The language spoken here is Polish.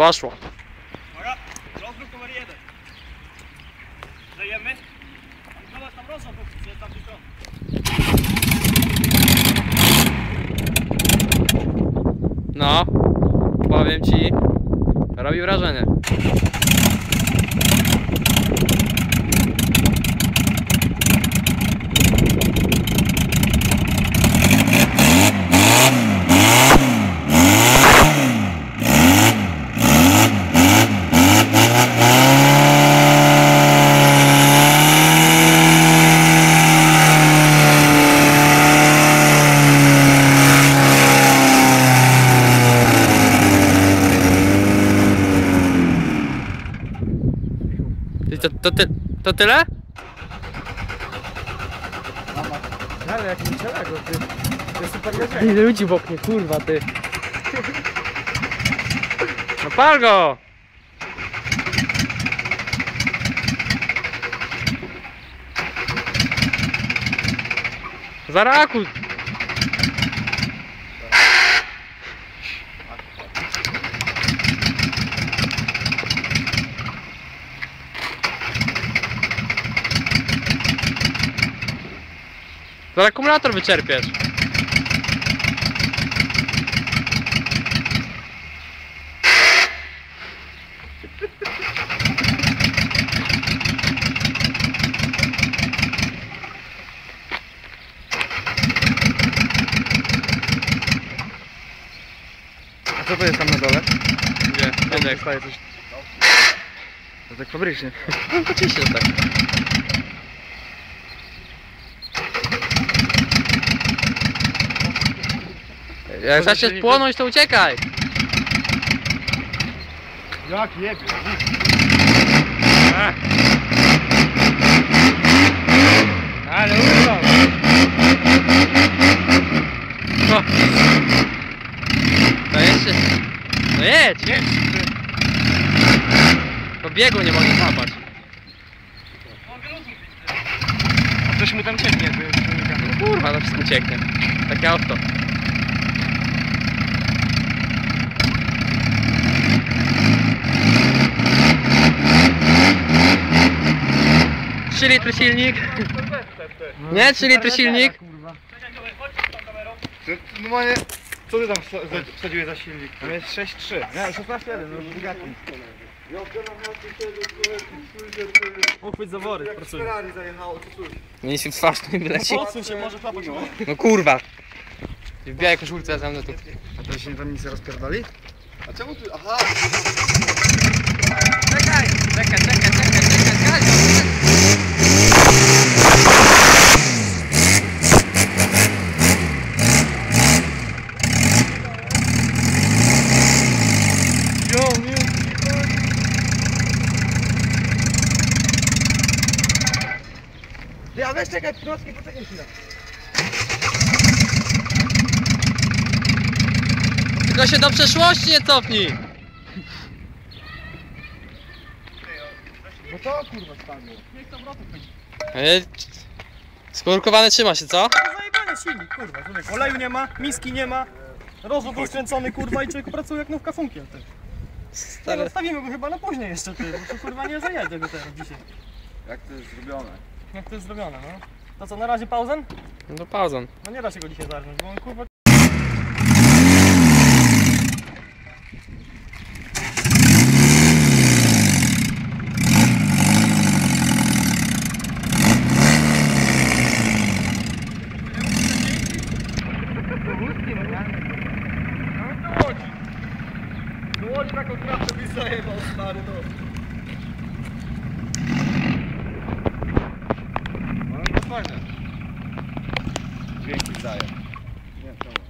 Poszło. Uwaga, rozruch numer jeden. Dajemy. Zobacz tam rozruch, jest tam tylko. No, powiem ci, robi wrażenie. To, to, ty, to tyle? Ale jak niczego, ty. To jest super leżenie. Ile ludzi w oknie, kurwa ty. No pal go! Zarakuj! Zaraz akumulator wyczerpiesz. A co to jest tam na dole? Gdzie? Tam Gdzie? staje coś. To tak fabrycznie. No oczywiście, że tak. Jak zaczniesz płonąć, to uciekaj! Jak jebie? Ale urwał! No. No jeszcze... No jedź! Po biegu nie mogę złapać. A coś mu tam cieknie, jest silnika. Kurwa, to wszystko cieknie. Takie auto. Trzy litry silnik. Nie, 3 litry silnik. To normalnie... Co ty tam wsa- za- wsadziłeś za silnik? Tam jest 6.3. Nie, 16.1, no Bugatti. Uchwyć zawory, pracuj. Ferrari zajechało, czy coś. Nic mi w twarz nie wyleci. Odsuń się, może chlapać. No kurwa. W białej koszulce ze mną tu. A to się tam nic rozpierdoli? A czemu tu... Aha! Czekaj, czekaj, czekaj, czekaj, czekaj, czekaj. Jo, nie. Ja weź czekaj, Piotrowski, poczekaj chwilę. Tylko się do przeszłości nie cofnij. No to kurwa spadło. Niech to wrotek będzie. Skorkowany trzyma się, co? Zajebany silnik, kurwa. Człowiek. Oleju nie ma, miski nie ma. Rozruch rozkręcony, kurwa, i człowiek pracuje jak nówka funkiel. Ale Stary. odstawimy go chyba na później jeszcze, ty, bo to kurwa nie zajedzie go teraz dzisiaj. Jak to jest zrobione? Jak to jest zrobione, no. To co, na razie pauzę? No pauzą. No nie da się go dzisiaj zarżnąć, bo on kurwa... No taką kratę byś zajebał, stary, no. No to fajne. Dźwięki zdaje. Nie, czemu?